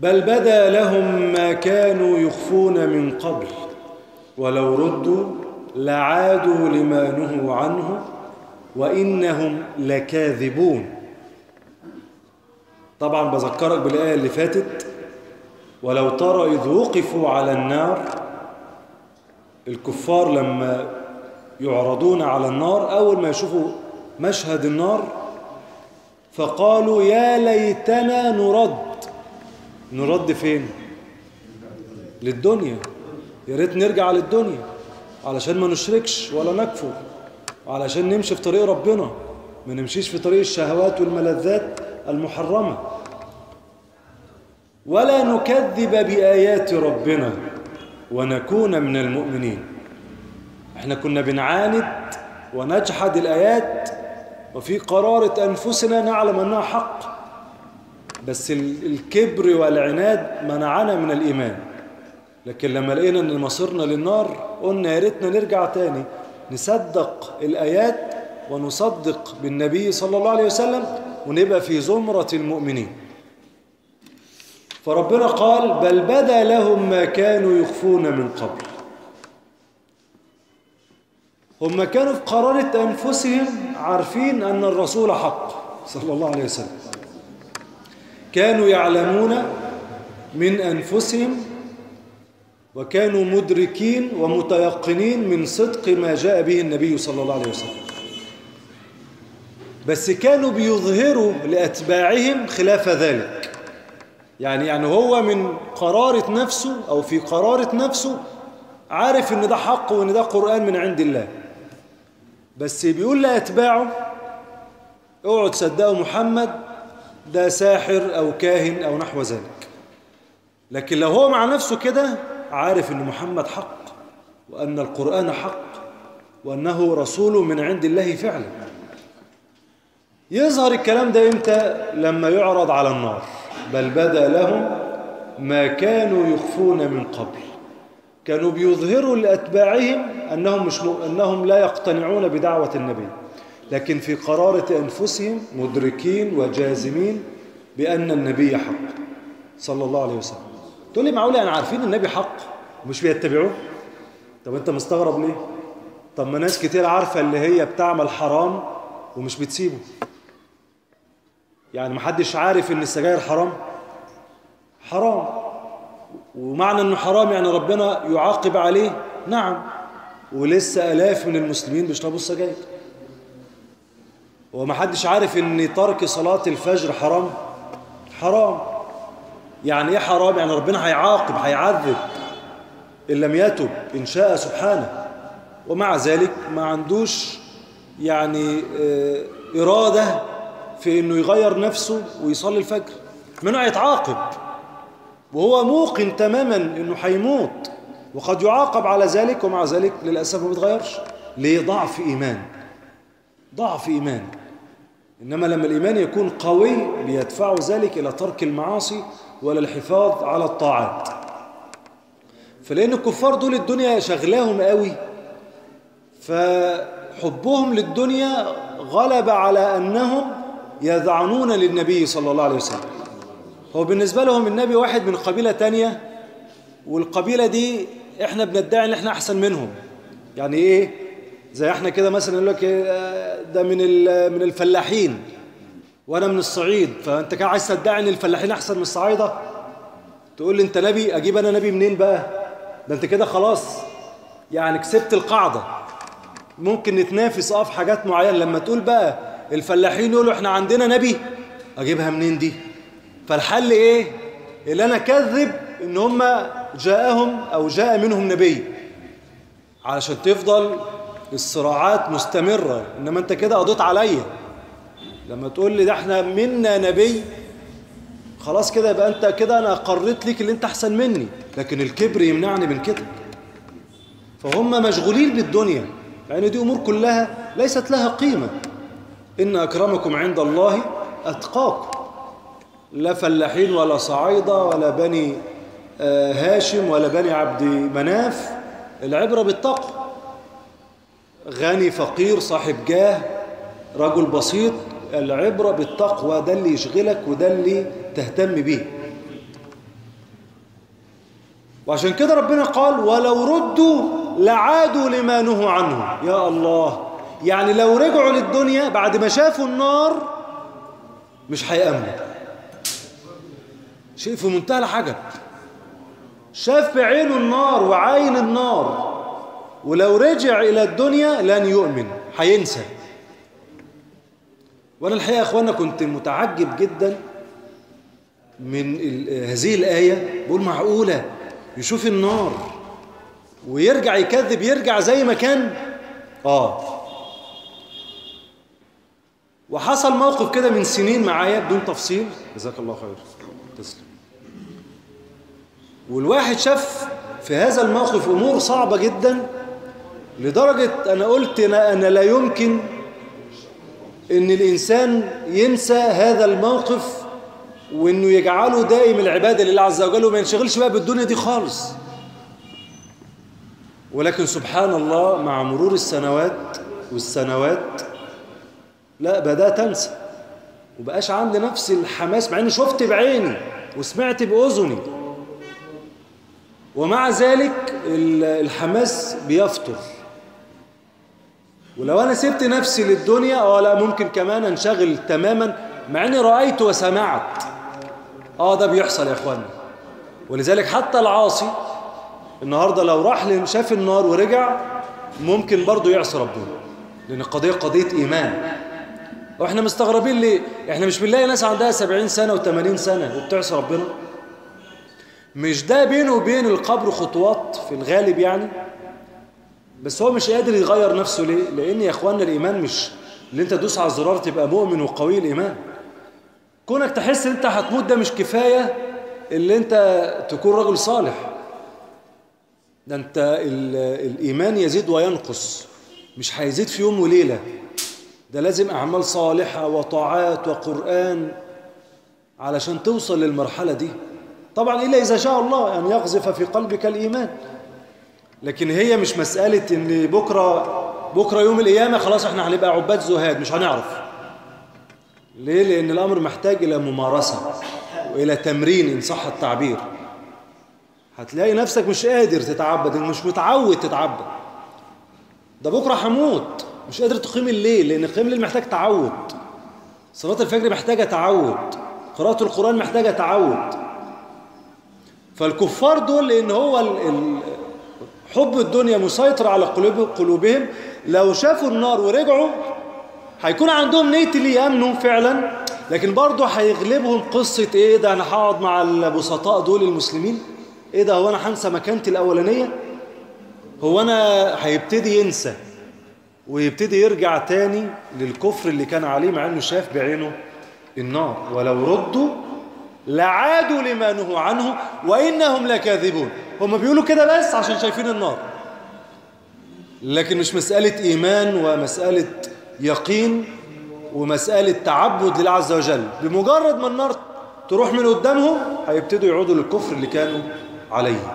بل بدا لهم ما كانوا يخفون من قبل ولو ردوا لعادوا لما نهوا عنه وإنهم لكاذبون. طبعا بذكرك بالآية اللي فاتت ولو ترى إذ وقفوا على النار الكفار لما يعرضون على النار أول ما يشوفوا مشهد النار فقالوا يا ليتنا نرد. نرد فين؟ للدنيا. يا ريت نرجع للدنيا. علشان ما نشركش ولا نكفر. علشان نمشي في طريق ربنا. ما نمشيش في طريق الشهوات والملذات المحرمة. ولا نكذب بآيات ربنا ونكون من المؤمنين. إحنا كنا بنعاند ونجحد الآيات. وفي قرارة أنفسنا نعلم أنها حق. بس الكبر والعناد منعنا من الإيمان. لكن لما لقينا أن مصيرنا للنار قلنا يا ريتنا نرجع تاني نصدق الآيات ونصدق بالنبي صلى الله عليه وسلم ونبقى في زمرة المؤمنين. فربنا قال بل بدا لهم ما كانوا يخفون من قبل. هم كانوا في قرارة أنفسهم عارفين أن الرسول حق صلى الله عليه وسلم. كانوا يعلمون من أنفسهم وكانوا مدركين ومتيقنين من صدق ما جاء به النبي صلى الله عليه وسلم. بس كانوا بيظهروا لأتباعهم خلاف ذلك. يعني يعني هو من قرارة نفسه أو في قرارة نفسه عارف إن ده حق وإن ده قرآن من عند الله. بس بيقول لأتباعه أوعوا تصدقوا محمد ده ساحر أو كاهن أو نحو ذلك. لكن لو هو مع نفسه كده عارف أن محمد حق وأن القرآن حق وأنه رسول من عند الله فعلا. يظهر الكلام ده إمتى؟ لما يعرض على النار. بل بدا لهم ما كانوا يخفون من قبل. كانوا بيظهروا لأتباعهم أنهم, مش م... أنهم لا يقتنعون بدعوة النبي. لكن في قرارة أنفسهم مدركين وجازمين بأن النبي حق. صلى الله عليه وسلم. تقول لي معقولة أنا عارفين النبي حق ومش بيتبعوه؟ طب أنت مستغرب ليه؟ طب ما ناس كتير عارفة اللي هي بتعمل حرام ومش بتسيبه. يعني محدش عارف إن السجاير حرام. حرام. ومعنى إنه حرام يعني ربنا يعاقب عليه؟ نعم. ولسه آلاف من المسلمين بيشربوا السجاير. ومحدش عارف إن ترك صلاة الفجر حرام. حرام. يعني إيه حرام؟ يعني ربنا هيعاقب هيعذب إن لم يتب إن شاء سبحانه. ومع ذلك ما عندوش يعني آه إرادة في إنه يغير نفسه ويصلي الفجر. منه هيتعاقب. وهو موقن تماما إنه هيموت. وقد يعاقب على ذلك ومع ذلك للأسف ما بيتغيرش. ليه؟ ضعف إيمان. ضعف إيمان. إنما لما الإيمان يكون قوي بيدفعه ذلك إلى ترك المعاصي ولا الحفاظ على الطاعات. فلأن الكفار دول الدنيا شغلاهم قوي فحبهم للدنيا غلب على أنهم يذعنون للنبي صلى الله عليه وسلم. هو بالنسبة لهم النبي واحد من قبيلة تانية والقبيلة دي إحنا بندعي إن إحنا أحسن منهم. يعني إيه؟ زي إحنا كده مثلا يقول لك ده من من الفلاحين وأنا من الصعيد فانت كده عايز تدعي إن الفلاحين أحسن من الصعايدة؟ تقول لي انت نبي أجيب أنا نبي منين بقى؟ ده انت كده خلاص يعني كسبت القاعدة. ممكن نتنافس آه في حاجات معينة. لما تقول بقى الفلاحين يقولوا إحنا عندنا نبي أجيبها منين دي؟ فالحل إيه؟ اللي أنا كذب إن هم جاءهم أو جاء منهم نبي علشان تفضل الصراعات مستمرة إنما أنت كده قضيت عليا. لما تقول لي ده إحنا منا نبي خلاص كده يبقى أنت كده أنا قررت ليك اللي أنت أحسن مني لكن الكبر يمنعني من كده. فهم مشغولين بالدنيا لأن دي أمور كلها ليست لها قيمة. إن أكرمكم عند الله أتقاكم. لا فلاحين ولا صعايدة ولا بني هاشم ولا بني عبد مناف العبرة بالتقوى. غني فقير صاحب جاه رجل بسيط العبرة بالتقوى ده اللي يشغلك وده اللي تهتم بيه. وعشان كده ربنا قال ولو ردوا لعادوا لما نهوا عنه. يا الله يعني لو رجعوا للدنيا بعد ما شافوا النار مش هيأمنوا. شيء في منتهى العجب شاف بعينه النار وعاين النار. ولو رجع إلى الدنيا لن يؤمن هينسى وأنا الحقيقة يا أخوانا كنت متعجب جدا من هذه الآية. بقول معقولة؟ يشوف النار ويرجع يكذب يرجع زي ما كان. آه. وحصل موقف كده من سنين معايا بدون تفصيل. جزاك الله خير. تسلم. والواحد شاف في هذا الموقف أمور صعبة جدا. لدرجة أنا قلت أنا, أنا لا يمكن أن الإنسان ينسى هذا الموقف وأنه يجعله دائم العبادة لله عز وجل وما ينشغلش بقى بالدنيا دي خالص. ولكن سبحان الله مع مرور السنوات والسنوات لا بدأت أنسى. وبقاش عندي نفس الحماس مع أني شفت بعيني وسمعت بأذني. ومع ذلك الحماس بيفتر ولو أنا سبت نفسي للدنيا آه لا ممكن كمان أنشغل تماما مع أني رأيت وسمعت. آه ده بيحصل يا اخوانا ولذلك حتى العاصي النهاردة لو راح شاف النار ورجع ممكن برضه يعصي ربنا لأن القضية قضية إيمان. وإحنا مستغربين ليه؟ إحنا مش بنلاقي ناس عندها 70 سنة و80 سنة وبتعصي ربنا. مش ده بينه وبين القبر خطوات في الغالب يعني؟ بس هو مش قادر يغير نفسه ليه؟ لأن يا اخوانا الإيمان مش اللي أنت تدوس على الزرار تبقى مؤمن وقوي الإيمان. كونك تحس إن أنت هتموت ده مش كفاية اللي أنت تكون رجل صالح. ده أنت الإيمان يزيد وينقص مش هيزيد في يوم وليلة. ده لازم أعمال صالحة وطاعات وقرآن علشان توصل للمرحلة دي. طبعا إلا إذا شاء الله أن يقذف في قلبك الإيمان. لكن هي مش مسألة إن بكرة بكرة يوم القيامة خلاص إحنا هنبقى عباد زهاد مش هنعرف. ليه؟ لأن الأمر محتاج إلى ممارسة وإلى تمرين إن صح التعبير. هتلاقي نفسك مش قادر تتعبد مش متعود تتعبد. ده بكرة هموت مش قادر تقيم الليل لأن قيام الليل محتاج تعود. صلاة الفجر محتاجة تعود. قراءة القرآن محتاجة تعود. فالكفار دول لأن هو حب الدنيا مسيطر على قلوبهم. لو شافوا النار ورجعوا هيكون عندهم نية اللي يأمنوا فعلا. لكن برضه هيغلبهم قصة إيه ده أنا هقعد مع البسطاء دول المسلمين. إيه ده هو أنا هنسى مكانتي الأولانية؟ هو أنا هيبتدي ينسى ويبتدي يرجع تاني للكفر اللي كان عليه مع إنه شاف بعينه النار. ولو ردوا لعادوا لما نهوا عنه وإنهم لكاذبون. هم بيقولوا كده بس عشان شايفين النار. لكن مش مسألة إيمان ومسألة يقين ومسألة تعبد لله عز وجل. بمجرد ما النار تروح من قدامهم هيبتدوا يعودوا للكفر اللي كانوا عليه.